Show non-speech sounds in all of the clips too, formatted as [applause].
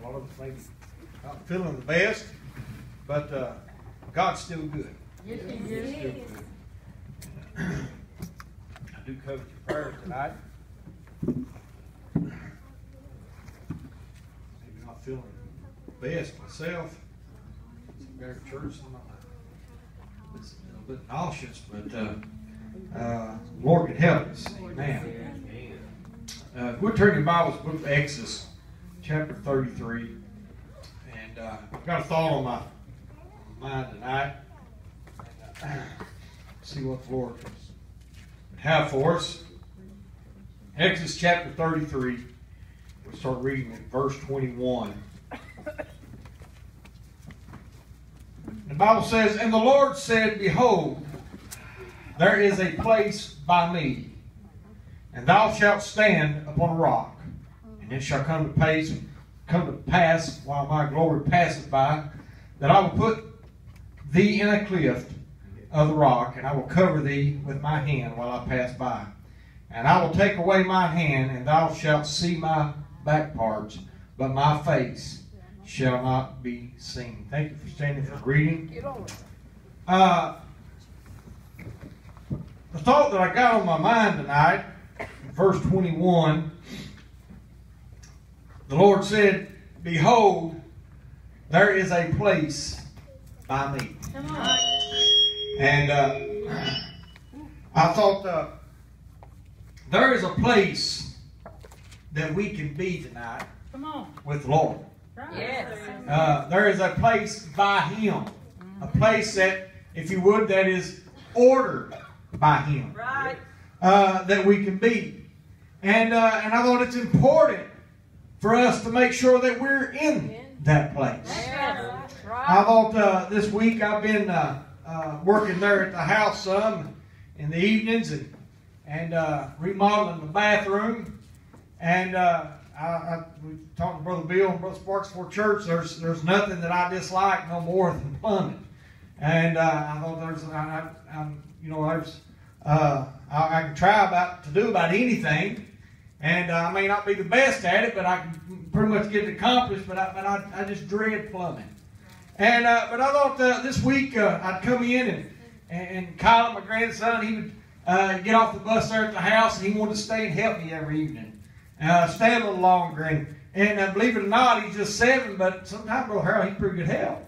know a lot of us maybe not feeling the best, but uh, God's still good. Yes, he is. still good. I do covet your prayers tonight. Maybe not feeling the best myself. Better church than I- It's a little bit nauseous, but uh, uh, Lord can help us. Amen. Uh, we'll turn your Bibles to the book of Exodus, chapter 33. And uh, I've got a thought on my mind tonight. And, uh, [clears throat] see what the Lord would have for us. Exodus chapter 33. We'll start reading at verse 21. The Bible says, And the Lord said, Behold, there is a place by me, and thou shalt stand upon a rock. And it shall come to pass, come to pass while my glory passeth by, that I will put thee in a cliff of the rock, and I will cover thee with my hand while I pass by. And I will take away my hand, and thou shalt see my back parts, but my face shall not be seen. Thank you for standing for reading. Uh, the thought that I got on my mind tonight, verse 21, the Lord said, Behold, there is a place by me. Come on. And uh, I thought uh, there is a place that we can be tonight Come on. with the Lord. Right. Yes. Uh, there is a place by Him, a place that, if you would, that is ordered by Him, Right. uh, that we can be. And uh, and I thought it's important for us to make sure that we're in that place. I Right. thought uh, this week I've been uh, uh, working there at the house some in the evenings and and uh, remodeling the bathroom. And uh, I, I we talked to Brother Bill and Brother Sparks for church. There's there's nothing that I dislike no more than plumbing. And uh, I thought there's I, I, I'm you know there's uh, I, I can try about to do about anything. And uh, I may not be the best at it, but I can pretty much get it accomplished. But I, but I, I just dread plumbing. And uh, but I thought uh, this week uh, I'd come in and and Kyle, my grandson, he would uh, get off the bus there at the house, and he wanted to stay and help me every evening, uh, stay a little longer. And and uh, believe it or not, he's just seven, but sometimes Brother Harold, he's pretty good help.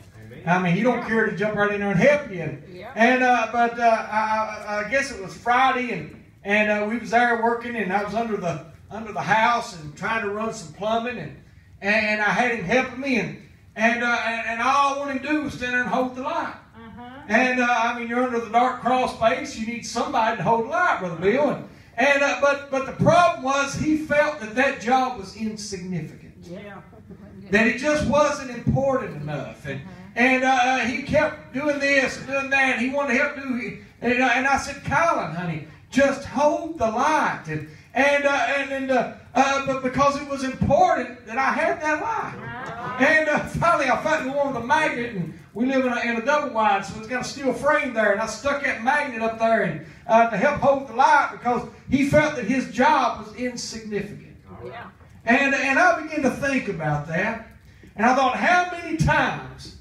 I mean, he don't care to jump right in there and help you. And, Yeah. and uh, but uh, I, I- I guess it was Friday, and and uh, we was there working, and I was under the under the house and trying to run some plumbing, and and I had him helping me, and and uh, and, and all I wanted to do was stand there and hold the light. Uh-huh. And uh, I mean, you're under the dark crawl space. You need somebody to hold the light, brother Bill. And, and uh, but but the problem was he felt that that job was insignificant Yeah. [laughs] that it just wasn't important enough. And and uh, he kept doing this and doing that. He wanted to help do. And, uh, and I said, Colin, honey, just hold the light. And and uh, and, and uh, uh, but because it was important that I had that light. And uh, finally, I found one with a magnet, and we live in a, in a double wide, so it's got a steel frame there. And I stuck that magnet up there and uh, to help hold the light because he felt that his job was insignificant. Yeah. And, and I began to think about that. And I thought, how many times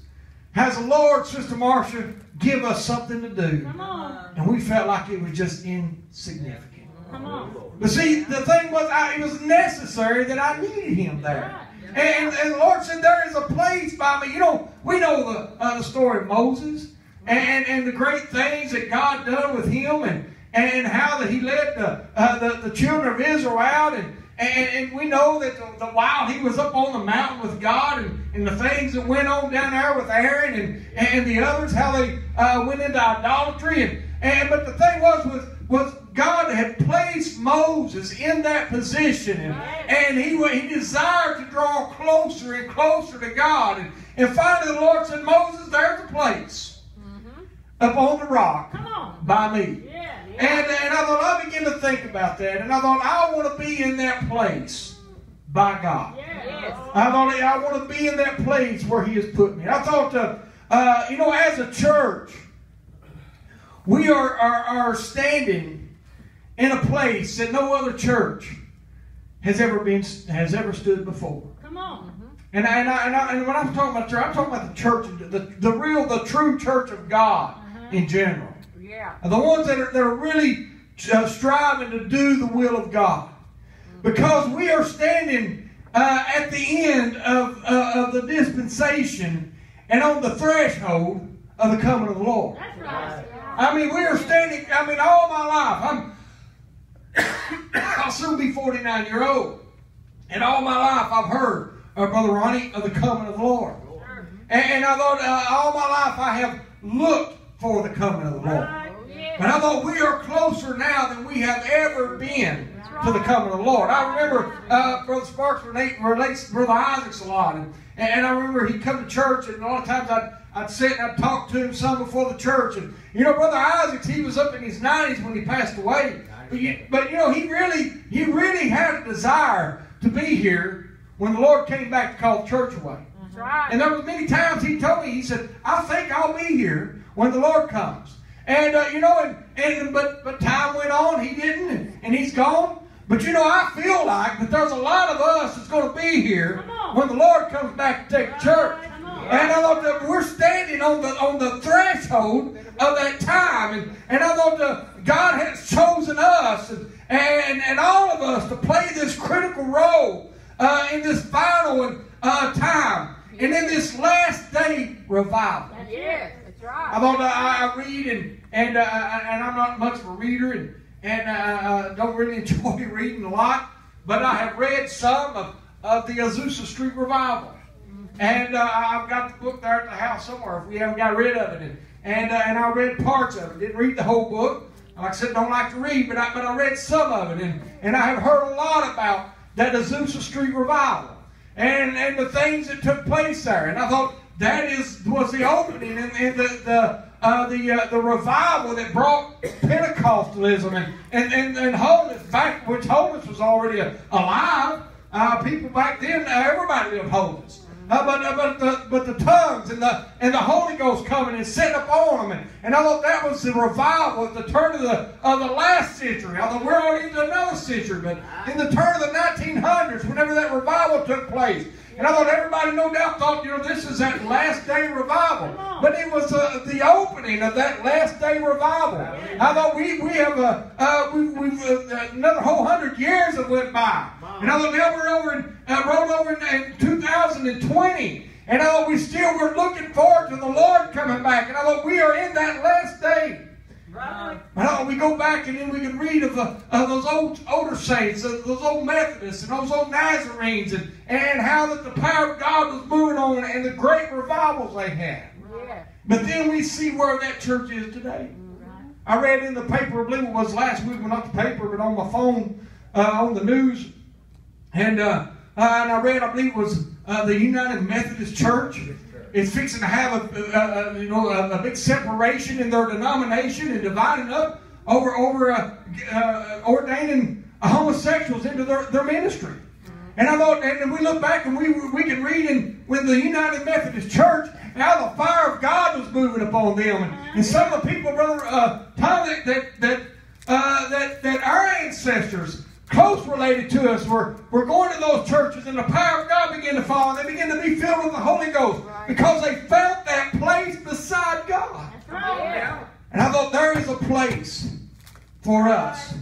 has the Lord, Sister Marcia, give us something to do? Come on. And we felt like it was just insignificant. Come on. But see, the thing was, I, it was necessary that I needed him there. And, and the Lord said, there is a place by me. You know, we know the, uh, the story of Moses and, and the great things that God done with him and, and how that he led the, uh, the, the children of Israel out. And, and, and we know that the, the, while he was up on the mountain with God and, and the things that went on down there with Aaron and, and the others, how they uh, went into idolatry. And, and But the thing was, was, was God had placed Moses in that position, and, and he, he desired to draw closer and closer to God. And, and finally, the Lord said, Moses, there's a place up on the rock Come on. by me. Yeah. And, Yeah. and I thought, I began to think about that, and I thought, I want to be in that place by God. Yes. I thought, I want to be in that place where He has put me. I thought, uh, uh, you know, as a church, we are, are, are standing in a place that no other church has ever been has ever stood before. Come on. And, I, and, I, and, I, and when I'm talking about church, I'm talking about the church, the, the real, the true church of God in general. Yeah. The ones that are, that are really uh, striving to do the will of God. Because we are standing uh, at the end of, uh, of the dispensation and on the threshold of the coming of the Lord. That's right. I mean, we are standing, I mean, all my life, I'm, [coughs] I'll soon be 49 year old. And all my life I've heard, uh, Brother Ronnie, of the coming of the Lord. And, and I thought, uh, all my life I have looked for the coming of the Lord. But I thought we are closer now than we have ever been to the coming of the Lord. I remember uh, Brother Sparks relate, relates to Brother Isaacs a lot. And, and I remember he'd come to church, and a lot of times I'd, I'd sit and I'd talk to him some before the church. And, you know, Brother Isaacs, he was up in his 90s when he passed away. But you, but, you know, he really, he really had a desire to be here when the Lord came back to call the church away. That's right. And there was many times he told me, he said, I think I'll be here when the Lord comes. And, uh, you know, and, and but, but time went on, he didn't, and, and he's gone. But, you know, I feel like that there's a lot of us that's going to be here when the Lord comes back to take the church. And I thought that we're standing on the on the threshold of that time. And, and I thought that God has chosen us and, and, and all of us to play this critical role uh, in this final uh, time and in this last day revival. That's it. That's right. I thought I, I read and and uh, and I'm not much of a reader and and uh, uh, don't really [laughs] enjoy reading a lot, but I have read some of, of the Azusa Street Revival, and uh, I've got the book there at the house somewhere if we haven't got rid of it, and and, uh, and I read parts of it. Didn't read the whole book. Like I said, don't like to read, but I, but I read some of it, and and I have heard a lot about that Azusa Street Revival and and the things that took place there. And I thought that is was the opening and, and the the uh, the uh, the revival that brought Pentecostalism and and and, and holiness back, which holiness was already alive. Uh, people back then, everybody lived holiness. Uh, but but the but the tongues and the and the Holy Ghost coming and set upon them, and, and I thought that was the revival at the turn of the of the last century. Although we're already into another century, but in the turn of the 1900s, whenever that revival took place, and I thought everybody, no doubt, thought you know this is that last day revival, but it was uh, the opening of that last day revival. I thought we we have a uh, we, we've uh, another whole hundred years that went by, and I thought now we're over in uh, rolled over in, in 2020. And I thought we still were looking forward to the Lord coming back. And I thought we are in that last day. Right. We go back and then we can read of, the, of those old older saints, of those old Methodists and those old Nazarenes, and, and how that the power of God was moving on and the great revivals they had. Yeah. But then we see where that church is today. I read in the paper, I believe it was last week, well not the paper, but on my phone, uh, on the news, and uh, uh, and I read, I believe it was uh, the United Methodist Church is fixing to have a, a, a you know a, a big separation in their denomination and dividing up over over uh, uh, ordaining homosexuals into their, their ministry. And I thought, and we look back and we we can read in with the United Methodist Church how the fire of God was moving upon them, and, and some of the people, brother uh, Tom, that that that, uh, that that our ancestors close related to us were, were going to those churches and the power of God began to fall and they began to be filled with the Holy Ghost because they felt that place beside God. Right. Yeah. And I thought there is a place for us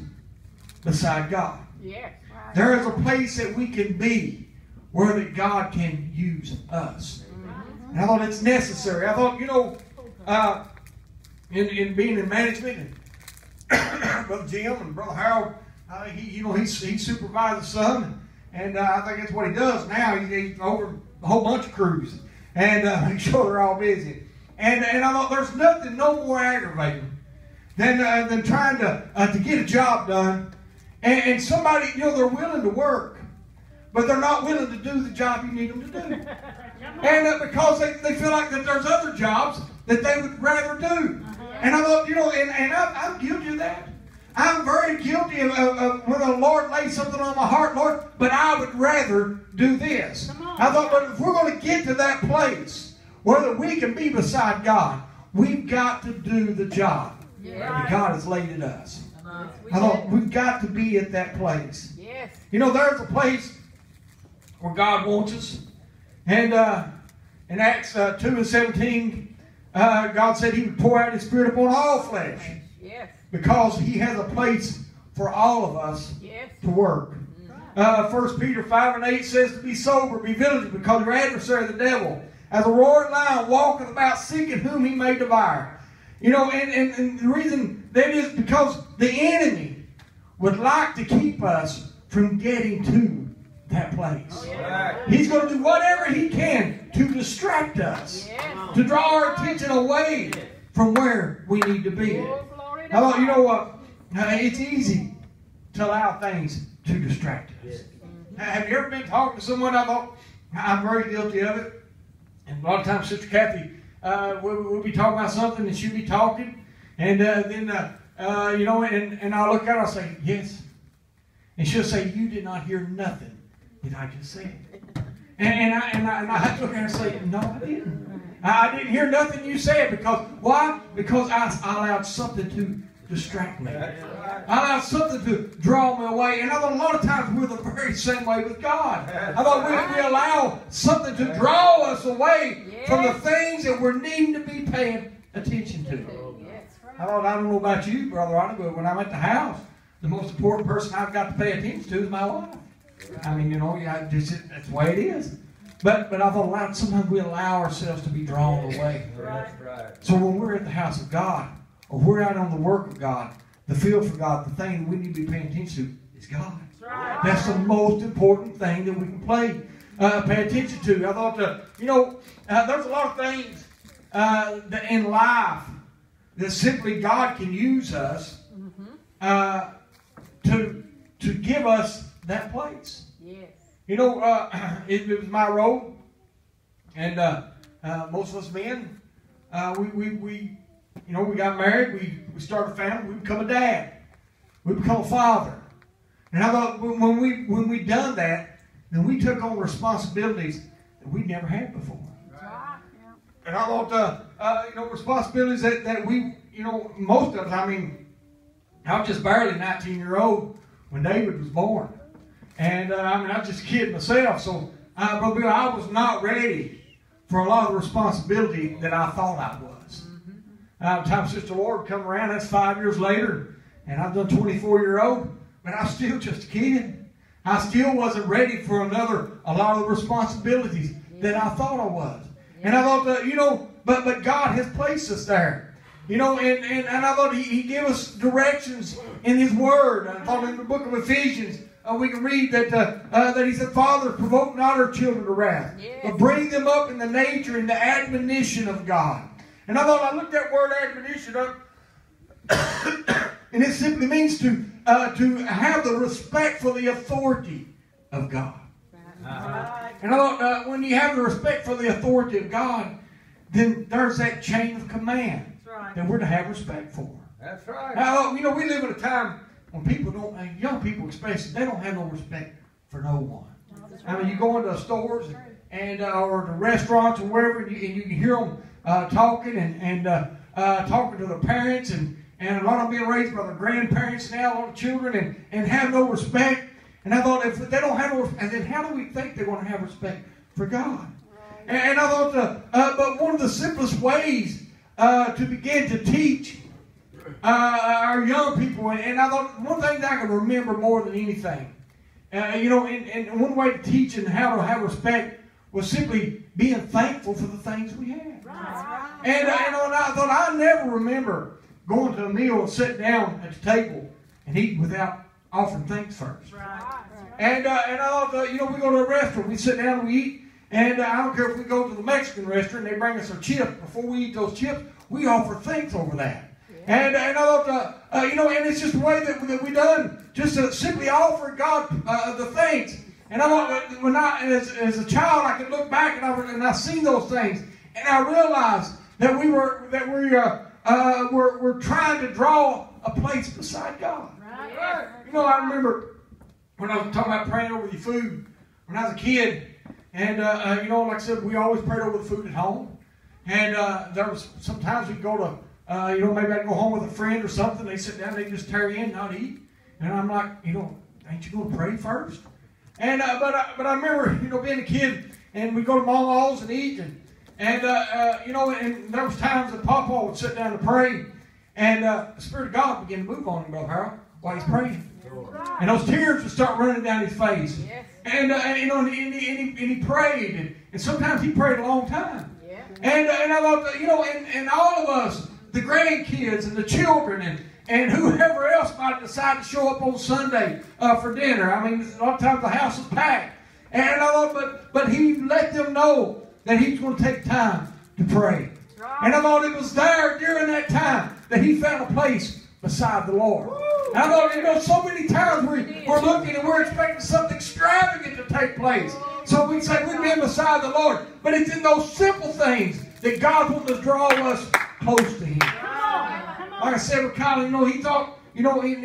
beside God. Yes. Right. There is a place that we can be where that God can use us. And I thought it's necessary. I thought, you know, uh, in, in being in management, and [coughs] Brother Jim and Brother Harold, uh, he, you know, he, he supervises some, and uh, I think that's what he does now. He, he's over a whole bunch of crews, and uh, [laughs] make sure they're all busy. And, and I thought there's nothing no more aggravating than, uh, than trying to, uh, to get a job done, and, and somebody, you know, they're willing to work, but they're not willing to do the job you need them to do. [laughs] And uh, because they, they feel like that there's other jobs that they would rather do. And I thought, you know, and, and I'm, I'm guilty of that. I'm very guilty of, of, of when the Lord lays something on my heart, Lord, but I would rather do this. On. I thought, but if we're going to get to that place where that we can be beside God, we've got to do the job Yeah. that God has laid at us. I thought we've got to be at that place. Yes. You know, there's a place where God wants us. And uh, in Acts uh, 2 and 17, uh, God said He would pour out His Spirit upon all flesh Yes. Because He has a place for all of us Yes. to work. Uh, 1 Peter 5 and 8 says to be sober, be vigilant, because your adversary, the devil, as a roaring lion, walketh about seeking whom he may devour. You know, and, and, and the reason that is because the enemy would like to keep us from getting to that place. He's going to do whatever he can to distract us, Yes. to draw our attention away from where we need to be. Glory to I thought, you know what? It's easy to allow things to distract us. Have you ever been talking to someone? I thought I'm very guilty of it. And a lot of times, Sister Kathy, uh, we'll, we'll be talking about something, and she'll be talking, and uh, then uh, uh, you know, and, and I'll look at her, I'll say yes, and she'll say, "You did not hear nothing that I just said." And, and I and I, and I have to look at her and say, "No, I didn't. I, didn't hear nothing you said because why? Because I, I allowed something to distract me." I allowed something to draw me away. And I thought a lot of times we're the very same way with God. I thought we, we allow something to draw us away from the things that we're needing to be paying attention to. Yes, right. I thought, I don't know about you, Brother Ronnie, but when I'm at the house, the most important person I've got to pay attention to is my wife. I mean, you know, yeah, just, that's the way it is. But but I thought a lot, sometimes we allow ourselves to be drawn away. That's right. So when we're at the house of God, or we're out on the work of God, the field for God, the thing we need to be paying attention to is God. That's right. That's the most important thing that we can play, uh, pay attention to. I thought, uh, you know, uh, there's a lot of things uh, that in life that simply God can use us uh, to to give us that place. Yes. You know, uh, [clears throat] it, it was my role, and uh, uh, most of us men, uh, we, we, we, you know, we got married, we, we started a family, we become a dad, we become a father. And I thought when we when we done that, then we took on responsibilities that we never had before. Right. And I thought, uh, uh, you know, responsibilities that, that we, you know, most of us, I mean, I was just barely 19 year old when David was born. And uh, I mean, I was just a kid myself. So, uh, Brother Bill, I was not ready for a lot of the responsibility that I thought I was. Uh, by the time Sister Lord come around, that's five years later, and I've done 24 year old, but I'm still just a kid. I still wasn't ready for another, a lot of the responsibilities that I thought I was. And I thought that, you know, but but God has placed us there. You know, and, and, and I thought he, he gave us directions in His Word. I thought in the book of Ephesians, uh, we can read that uh, uh, that He said, Father, provoke not our children to wrath, Yes. but bring them up in the nature and the admonition of God. And I thought I looked that word admonition up, [coughs] and it simply means to uh, to have the respect for the authority of God. Right. And I thought uh, when you have the respect for the authority of God, then there's that chain of command That's right. that we're to have respect for. That's right. Now, you know, we live in a time when people don't, and young people especially, they don't have no respect for no one. I mean, you go into stores and, and uh, or the restaurants or wherever, and you, and you can hear them uh, talking and, and uh, uh, talking to the parents, and, and a lot of them being raised by their grandparents now, a lot of children, and, and have no respect. And I thought, if they don't have no, and then how do we think they're going to have respect for God? And, and I thought, uh, uh, but one of the simplest ways uh, to begin to teach uh, our young people, and, I thought one thing that I can remember more than anything, uh, you know, and, and one way to teach and how to have respect was simply being thankful for the things we had. Right. And, uh, you know, and I thought I never remember going to a meal and sitting down at the table and eating without offering thanks first. Right. And uh, and I thought, uh, you know, we go to a restaurant, we sit down and we eat, and uh, I don't care if we go to the Mexican restaurant, and they bring us our chips. Before we eat those chips, we offer thanks over that. And, and I thought, uh, uh, you know, and it's just the way that, that we done, just to simply offer God uh, the thanks. And I thought, that when I, as, as a child, I could look back and I, and I seen those things, and I realized that we were that we uh, uh, were, were trying to draw a place beside God. Right. You know, I remember when I was talking about praying over your food when I was a kid, and uh, uh, you know, like I said, we always prayed over the food at home. And uh, there was sometimes we'd go to uh, you know, maybe I'd go home with a friend or something. They sit down, they just tear in, and not eat. And I'm like, you know, ain't you going to pray first? And uh, but I, but I remember, you know, being a kid, and we go to Mama's and eat, and and uh, uh, you know, and there was times that Papa would sit down to pray, and uh, the Spirit of God began to move on him, Brother Harold, while he's praying. And those tears would start running down his face. Yes. And, uh, and you know, and he, and he, and he, and he prayed, and, and sometimes he prayed a long time. Yeah. And, uh, and I love you know, and, and all of us, the grandkids and the children and, and whoever else might decide to show up on Sunday uh, for dinner. I mean, a lot of times the house is packed. And I thought, but, but he let them know that he's going to take time to pray. And I thought it was there during that time that he found a place beside the Lord. And I thought, you know, so many times we, we're looking and we're expecting something extravagant to take place. So we say we've been beside the Lord. But it's in those simple things that God wants to draw us close to Him. Like I said with Colin, you know, he thought, you know, he,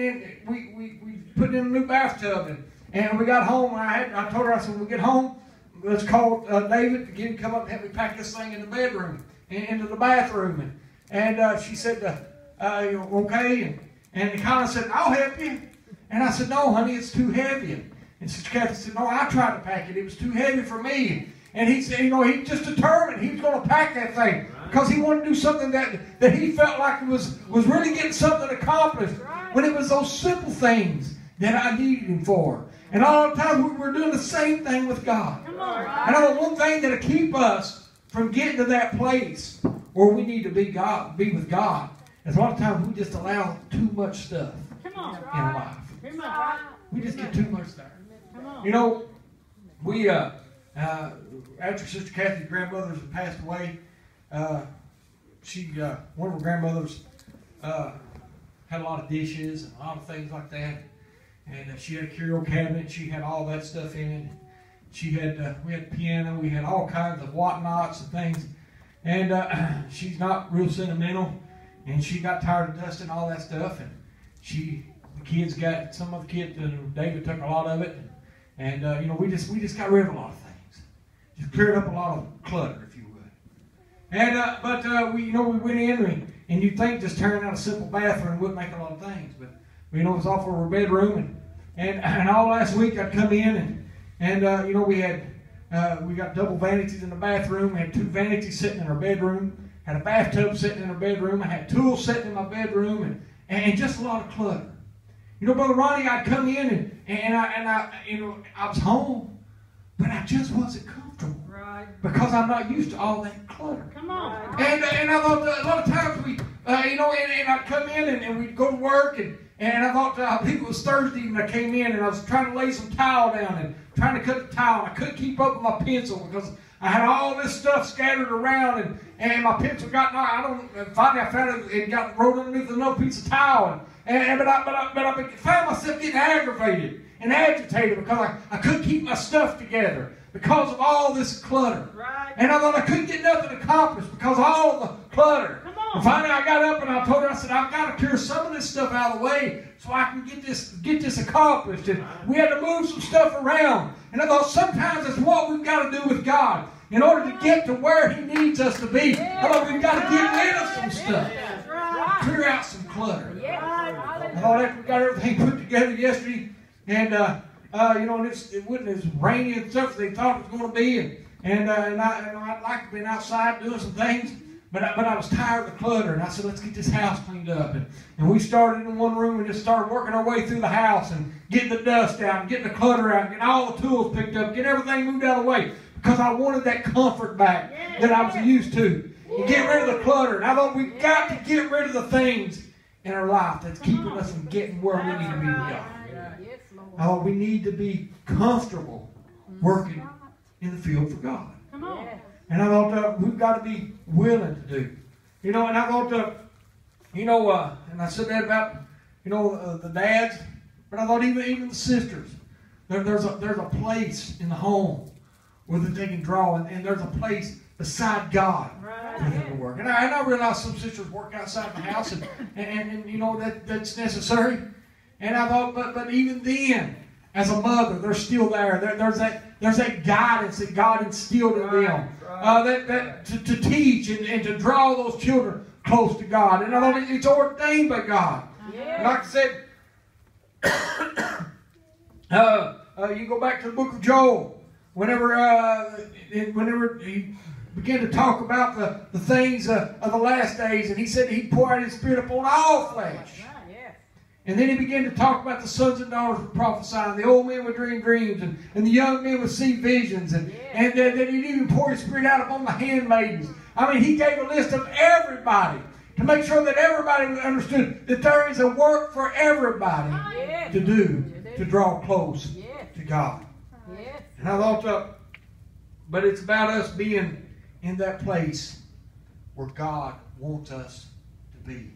we, we, we put in a new bathtub and, and we got home. And I had, I told her, I said, when we get home, let's call uh, David to get him to come up and help me pack this thing in the bedroom, and into the bathroom. And, and uh, she said, uh, uh, okay. And, and Colin said, I'll help you. And I said, no, honey, it's too heavy. And, Sister Kathy said, no, I tried to pack it. It was too heavy for me. And he said, you know, he just determined he was going to pack that thing because he wanted to do something that, that he felt like was, was really getting something accomplished. When it was those simple things that I needed him for. And all the time we we're doing the same thing with God. Come on. And I know one thing that'll keep us from getting to that place where we need to be God, be with God, is a lot of times we just allow too much stuff Come on. in life. We just get too much there. You know, we uh, uh, after Sister Kathy's grandmothers passed away, uh, she uh, one of her grandmothers uh, had a lot of dishes and a lot of things like that, and uh, she had a curio cabinet. She had all that stuff in it. She had we had piano. We had all kinds of whatnots and things, and [clears throat] she's not real sentimental, and she got tired of dusting all that stuff, and she the kids got some of the kids. Uh, David took a lot of it. And uh, you know, we just we just got rid of a lot of things. Just cleared up a lot of clutter, if you would. And uh, but uh, we you know we went in and, and you think just tearing out a simple bathroom would make a lot of things, but you know it was all for our bedroom and and, and all last week I'd come in and and uh, you know we had uh, we got double vanities in the bathroom. We had two vanities sitting in our bedroom. Had a bathtub sitting in our bedroom. I had tools sitting in my bedroom and and just a lot of clutter. You know, Brother Ronnie, I'd come in and, and I and I you know I was home, but I just wasn't comfortable Right. because I'm not used to all that clutter. Come on. And and I thought a lot of times we uh, you know and, and I'd come in and, and we'd go to work and and I thought uh, I believe it was Thursday when I came in and I was trying to lay some tile down and trying to cut the tile. and I couldn't keep up with my pencil because I had all this stuff scattered around and, and my pencil got I don't and finally I found it it got rolled underneath another piece of tile and, and but I but I but I found myself getting aggravated and agitated because I, I couldn't keep my stuff together because of all this clutter. Right. And I thought I couldn't get nothing accomplished because of all the clutter. Come on. And finally I got up and I told her, I said, I've got to clear some of this stuff out of the way so I can get this get this accomplished. And we had to move some stuff around. And I thought sometimes it's what we've got to do with God. In order to get to where He needs us to be, I thought we've got to get rid of some stuff. That's. Clear out some clutter. Yes. I thought after we got everything put together yesterday, and uh, uh, you know, and it's, it wasn't as rainy and stuff as they thought it was going to be, and and, uh, and, I, and I'd like to be outside doing some things, but I, but I was tired of the clutter, and I said, let's get this house cleaned up, and, and we started in one room and just started working our way through the house and getting the dust out, and getting the clutter out, and getting all the tools picked up, getting everything moved out of the way, because I wanted that comfort back that I was used to, and get rid of the clutter. And I thought we've got to get rid of the things in our life that's keeping us from getting where we need to be with God. Oh, we need to be comfortable working in the field for God. Come on. Yes. And I thought uh, we've got to be willing to do. You know, and I thought, uh, you know, uh, and I said that about, you know, uh, the dads, but I thought even even the sisters. There, there's a there's a place in the home where they can draw, and, and there's a place beside God Right. for them to work. And I, and I realize some sisters work outside the house, [laughs] and, and, and you know that that's necessary. And I thought, but but even then, as a mother, they're still there. there there's that there's that guidance that God instilled in them, uh, that that to, to teach and, and to draw those children close to God. And I thought it- it's ordained by God. Yeah. Like I said, [coughs] uh, uh, you go back to the book of Joel. Whenever, uh, whenever he began to talk about the, the things uh, of the last days, and he said he'd pour out his spirit upon all flesh. Right. And then he began to talk about the sons and daughters would prophesy, and the old men would dream dreams, and, and the young men would see visions, and, Yeah. and that, that he'd even pour his spirit out upon the handmaidens. I mean, he gave a list of everybody to make sure that everybody understood that there is a work for everybody Yes. to do to draw close to God. And I thought, uh, but it's about us being in that place where God wants us to be.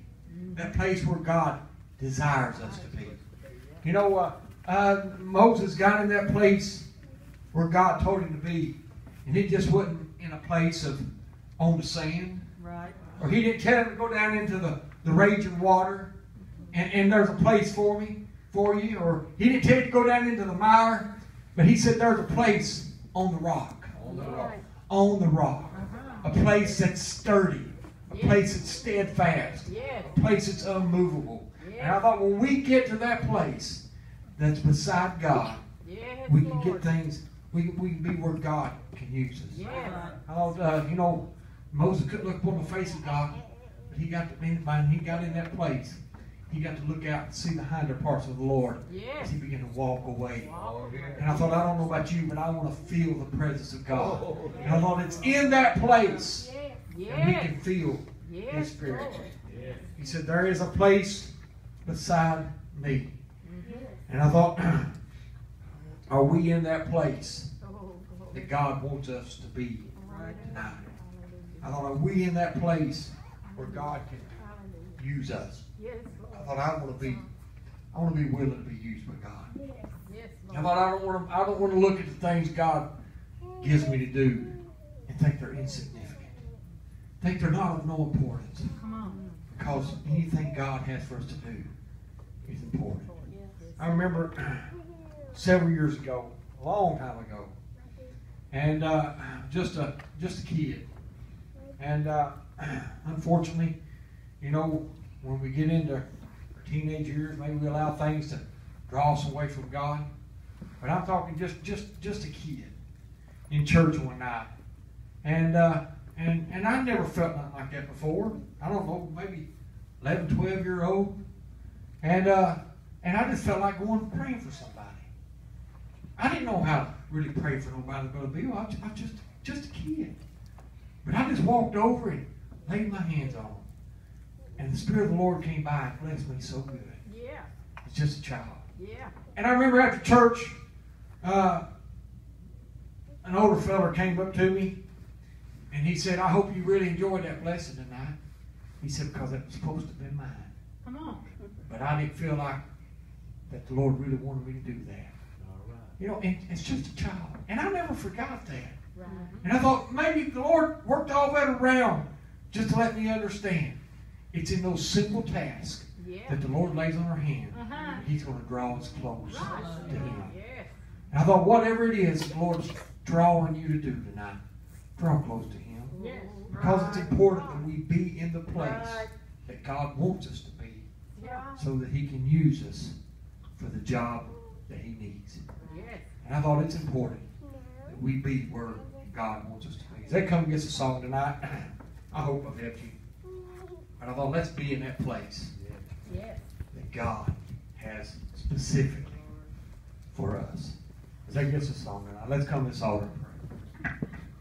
That place where God desires us to be. You know, uh, uh, Moses got in that place where God told him to be, and he just wasn't in a place of on the sand, Right. or he didn't tell him to go down into the, the raging water, and, and there's a place for me, for you, or he didn't tell you to go down into the mire, but he said there's a place on the rock, On the Right. rock. on the rock. A place that's sturdy, a Yes. place that's steadfast, Yes. a place that's unmovable. And I thought when we get to that place that's beside God, Yes. we can Lord. get things, we, we can be where God can use us. Yes. I thought, uh, you know, Moses couldn't look upon the face of God, but he got to, when he got in that place, he got to look out and see the hinder parts of the Lord as he began to walk away. Oh, yeah. And I thought, I don't know about you, but I want to feel the presence of God. Oh, And I thought it's in that place that we can feel His Spirit. Lord. He said, There is a place beside me. Mhm. And I thought, [clears throat] are we in that place Oh, that God wants us to be tonight? I thought, are we in that place where God can use us? I thought I want to be, I want to be willing to be used by God. Yes, I Lord. thought I don't want to, I don't want to look at the things God gives me to do and think they're insignificant. Think they're not of no importance. Come on. Because anything God has for us to do is important. I remember several years ago, a long time ago, and uh, just a just a kid, and uh, [clears throat] unfortunately, you know, when we get into teenage years, maybe we allow things to draw us away from God. But I'm talking just just just a kid in church one night, and uh, and and I never felt nothing like that before. I don't know, maybe 11, 12 year old, and uh, and I just felt like going and praying for somebody. I didn't know how to really pray for nobody, Brother Bill. I, I just just a kid, but I just walked over and laid my hands on and the Spirit of the Lord came by and blessed me so good. Yeah. It's just a child. Yeah. And I remember after church, uh, an older feller came up to me and he said, I hope you really enjoyed that blessing tonight. He said, because it was supposed to have been mine. Come on. But I didn't feel like that the Lord really wanted me to do that. All right. You know, and it's just a child. And I never forgot that. Right. And I thought maybe the Lord worked all that around just to let me understand. It's in those simple tasks Yeah. that the Lord lays on our hand. Uh-huh. He's going to draw us close Right. to Him. Yes. And I thought, whatever it is the Lord's drawing you to do tonight, draw close to Him. Yes. Because it's important that we be in the place Right. that God wants us to be Yeah. so that He can use us for the job that He needs. Yes. And I thought it's important that we be where God wants us to be. As they come against a song tonight, [coughs] I hope I've helped you. But I thought, let's be in that place Yes. that God has specifically for us. As they get us a song tonight, let's come this altar and pray.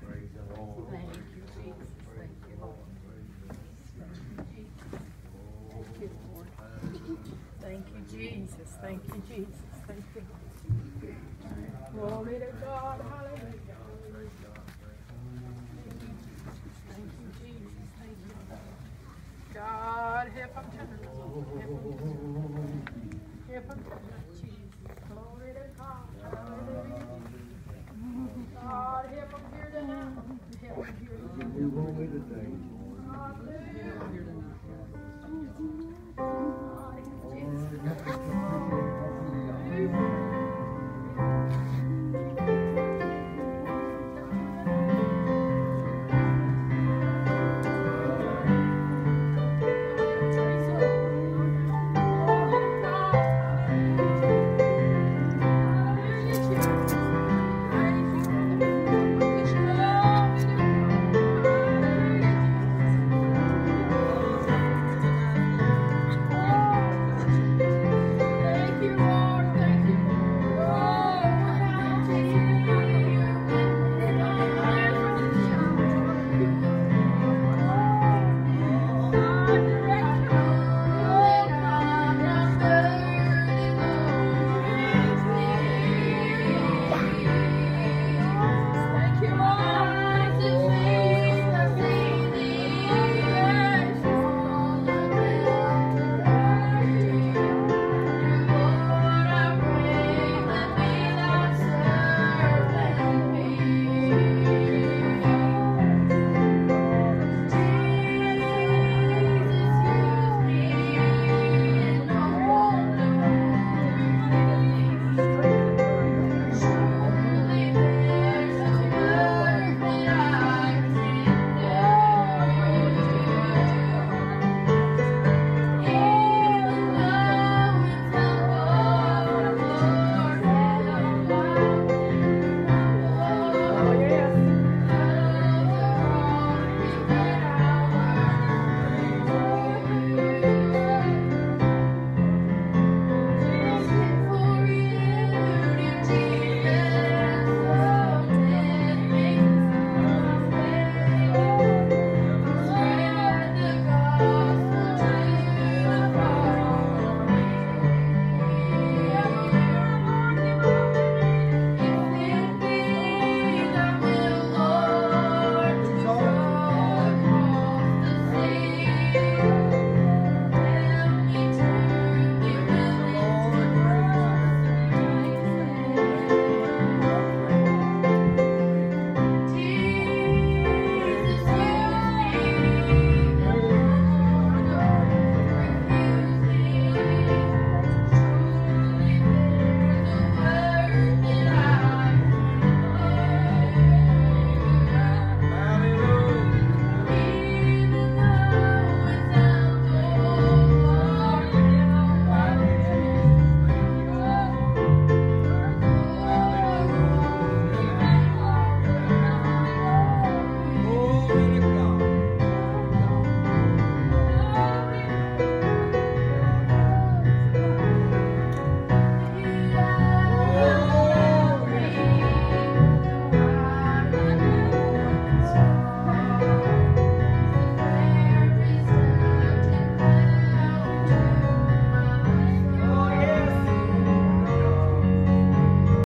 Praise the Lord. Thank you, Jesus. Thank you, Lord. Thank you, Lord. Thank you, Jesus. Thank you, Jesus. Thank you. Glory to God.